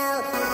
no.